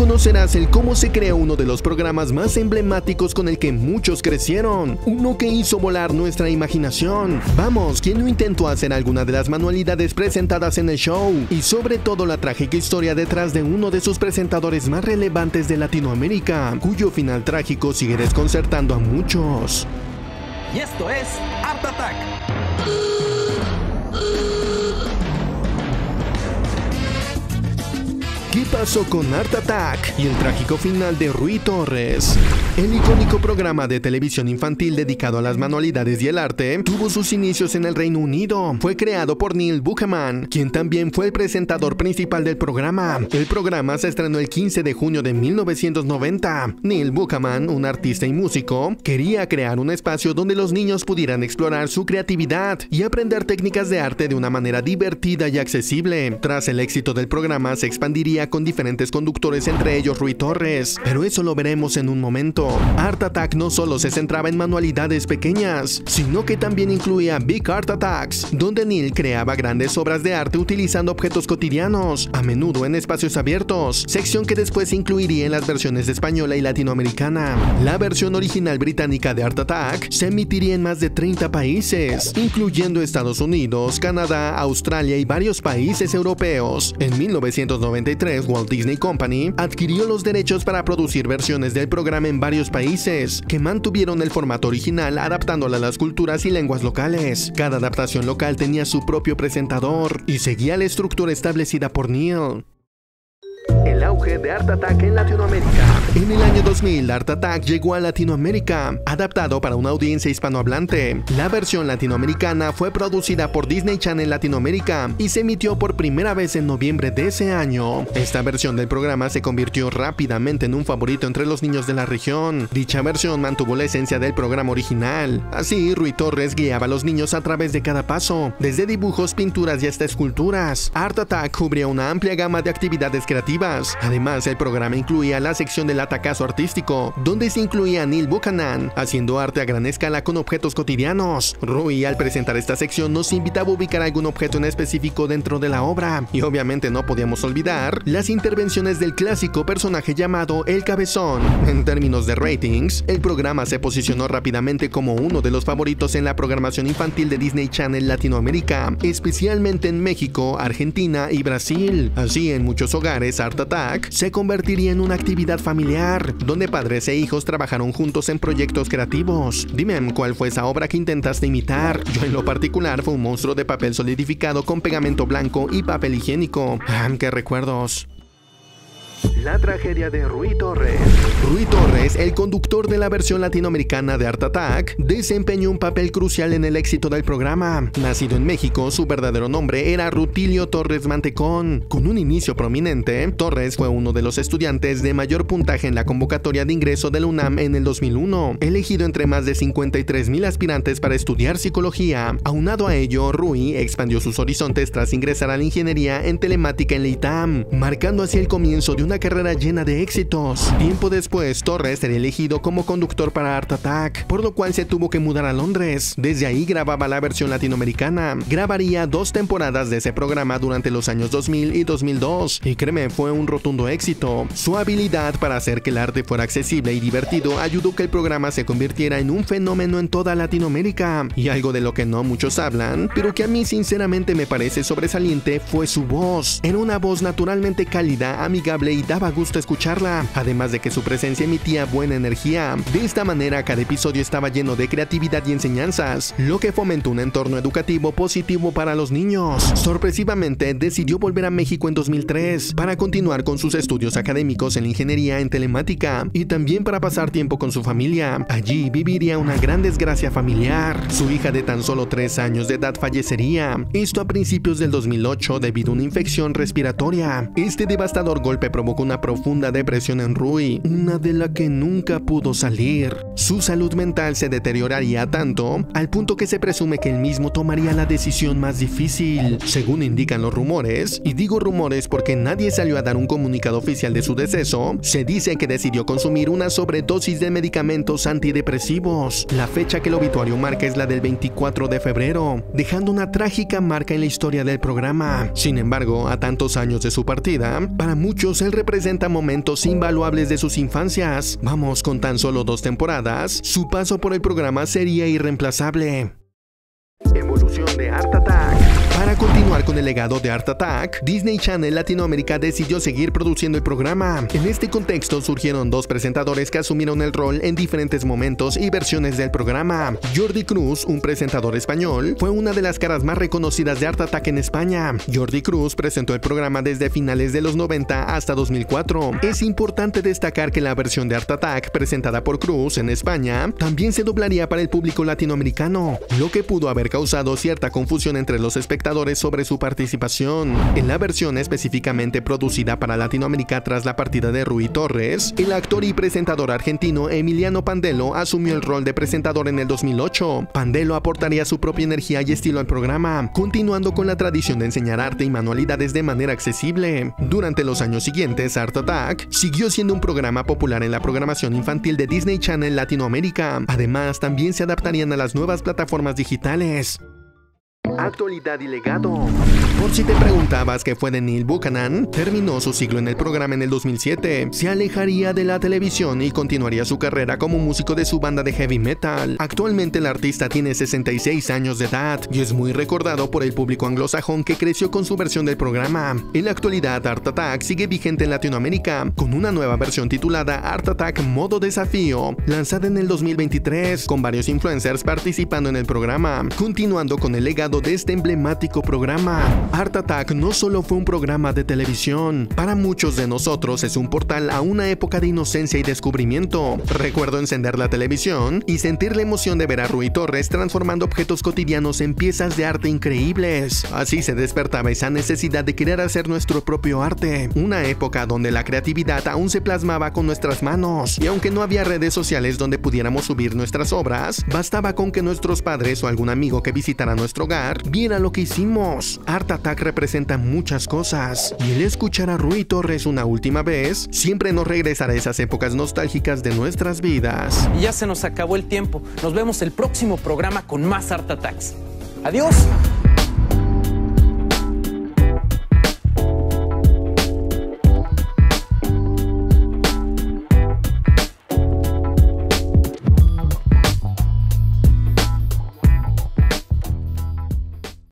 conocerás el cómo se creó uno de los programas más emblemáticos con el que muchos crecieron, uno que hizo volar nuestra imaginación. Vamos, ¿quién no intentó hacer alguna de las manualidades presentadas en el show? Y sobre todo la trágica historia detrás de uno de sus presentadores más relevantes de Latinoamérica, cuyo final trágico sigue desconcertando a muchos. Y esto es Art Attack. ¿Qué pasó con Art Attack y el trágico final de Rui Torres? El icónico programa de televisión infantil dedicado a las manualidades y el arte tuvo sus inicios en el Reino Unido. Fue creado por Neil Buchanan, quien también fue el presentador principal del programa. El programa se estrenó el 15 de junio de 1990. Neil Buchanan, un artista y músico, quería crear un espacio donde los niños pudieran explorar su creatividad y aprender técnicas de arte de una manera divertida y accesible. Tras el éxito del programa se expandiría con diferentes conductores, entre ellos Rui Torres, pero eso lo veremos en un momento. Art Attack no solo se centraba en manualidades pequeñas, sino que también incluía Big Art Attacks, donde Neil creaba grandes obras de arte utilizando objetos cotidianos, a menudo en espacios abiertos, sección que después incluiría en las versiones española y latinoamericana. La versión original británica de Art Attack se emitiría en más de 30 países, incluyendo Estados Unidos, Canadá, Australia y varios países europeos. En 1993, Walt Disney Company adquirió los derechos para producir versiones del programa en varios países, que mantuvieron el formato original adaptándola a las culturas y lenguas locales. Cada adaptación local tenía su propio presentador y seguía la estructura establecida por Neil. El auge de Art Attack en Latinoamérica. En el año 2000, Art Attack llegó a Latinoamérica, adaptado para una audiencia hispanohablante. La versión latinoamericana fue producida por Disney Channel Latinoamérica y se emitió por primera vez en noviembre de ese año. Esta versión del programa se convirtió rápidamente en un favorito entre los niños de la región. Dicha versión mantuvo la esencia del programa original. Así, Rui Torres guiaba a los niños a través de cada paso, desde dibujos, pinturas y hasta esculturas. Art Attack cubría una amplia gama de actividades creativas Además, el programa incluía la sección del atacazo artístico, donde se incluía Neil Buchanan, haciendo arte a gran escala con objetos cotidianos. Rui, al presentar esta sección, nos invitaba a ubicar algún objeto en específico dentro de la obra. Y obviamente no podíamos olvidar las intervenciones del clásico personaje llamado El Cabezón. En términos de ratings, el programa se posicionó rápidamente como uno de los favoritos en la programación infantil de Disney Channel Latinoamérica, especialmente en México, Argentina y Brasil. Así, en muchos hogares, Attack se convertiría en una actividad familiar, donde padres e hijos trabajaron juntos en proyectos creativos. Dime, ¿cuál fue esa obra que intentaste imitar? Yo en lo particular fue un monstruo de papel solidificado con pegamento blanco y papel higiénico. Ah, ¡Qué recuerdos! La tragedia de Rui Torres. Rui Torres, el conductor de la versión latinoamericana de Art Attack, desempeñó un papel crucial en el éxito del programa. Nacido en México, su verdadero nombre era Rutilio Torres Mantecón. Con un inicio prominente, Torres fue uno de los estudiantes de mayor puntaje en la convocatoria de ingreso de la UNAM en el 2001, elegido entre más de 53 mil aspirantes para estudiar psicología. Aunado a ello, Rui expandió sus horizontes tras ingresar a la ingeniería en telemática en la ITAM, marcando así el comienzo de una carrera llena de éxitos. Tiempo después, Torres sería elegido como conductor para Art Attack, por lo cual se tuvo que mudar a Londres. Desde ahí grababa la versión latinoamericana. Grabaría dos temporadas de ese programa durante los años 2000 y 2002, y créeme, fue un rotundo éxito. Su habilidad para hacer que el arte fuera accesible y divertido ayudó que el programa se convirtiera en un fenómeno en toda Latinoamérica. Y algo de lo que no muchos hablan, pero que a mí sinceramente me parece sobresaliente, fue su voz. Era una voz naturalmente cálida, amigable y daba gusto escucharla, además de que su presencia emitía buena energía. De esta manera, cada episodio estaba lleno de creatividad y enseñanzas, lo que fomentó un entorno educativo positivo para los niños. Sorpresivamente, decidió volver a México en 2003 para continuar con sus estudios académicos en ingeniería en telemática y también para pasar tiempo con su familia. Allí viviría una gran desgracia familiar. Su hija de tan solo 3 años de edad fallecería, esto a principios del 2008 debido a una infección respiratoria. Este devastador golpe provocó una profunda depresión en Rui, una de la que nunca pudo salir. Su salud mental se deterioraría tanto al punto que se presume que él mismo tomaría la decisión más difícil, según indican los rumores, y digo rumores porque nadie salió a dar un comunicado oficial de su deceso, se dice que decidió consumir una sobredosis de medicamentos antidepresivos. La fecha que el obituario marca es la del 24 de febrero, dejando una trágica marca en la historia del programa. Sin embargo, a tantos años de su partida, para muchos el representa momentos invaluables de sus infancias. Vamos, con tan solo dos temporadas, su paso por el programa sería irreemplazable. Evolución de Art Attack. Para continuar con el legado de Art Attack, Disney Channel Latinoamérica decidió seguir produciendo el programa. En este contexto surgieron dos presentadores que asumieron el rol en diferentes momentos y versiones del programa. Jordi Cruz, un presentador español, fue una de las caras más reconocidas de Art Attack en España. Jordi Cruz presentó el programa desde finales de los 90 hasta 2004. Es importante destacar que la versión de Art Attack presentada por Cruz en España también se doblaría para el público latinoamericano, lo que pudo haber causado cierta confusión entre los espectadores sobre su participación. En la versión específicamente producida para Latinoamérica tras la partida de Rui Torres, el actor y presentador argentino Emiliano Pandelo asumió el rol de presentador en el 2008. Pandelo aportaría su propia energía y estilo al programa, continuando con la tradición de enseñar arte y manualidades de manera accesible. Durante los años siguientes, Art Attack siguió siendo un programa popular en la programación infantil de Disney Channel Latinoamérica. Además, también se adaptarían a las nuevas plataformas digitales. Actualidad y legado. Por si te preguntabas qué fue de Neil Buchanan, terminó su siglo en el programa en el 2007, se alejaría de la televisión y continuaría su carrera como músico de su banda de heavy metal. Actualmente el artista tiene 66 años de edad y es muy recordado por el público anglosajón que creció con su versión del programa. En la actualidad, Art Attack sigue vigente en Latinoamérica, con una nueva versión titulada Art Attack Modo Desafío, lanzada en el 2023, con varios influencers participando en el programa, continuando con el legado de este emblemático programa. Art Attack no solo fue un programa de televisión, para muchos de nosotros es un portal a una época de inocencia y descubrimiento. Recuerdo encender la televisión y sentir la emoción de ver a Rui Torres transformando objetos cotidianos en piezas de arte increíbles. Así se despertaba esa necesidad de querer hacer nuestro propio arte, una época donde la creatividad aún se plasmaba con nuestras manos, y aunque no había redes sociales donde pudiéramos subir nuestras obras, bastaba con que nuestros padres o algún amigo que visitara nuestro hogar viera lo que hicimos. Art Attack representa muchas cosas, y el escuchar a Rui Torres una última vez siempre nos regresará a esas épocas nostálgicas de nuestras vidas. Y ya se nos acabó el tiempo. Nos vemos el próximo programa con más Art Attacks. Adiós.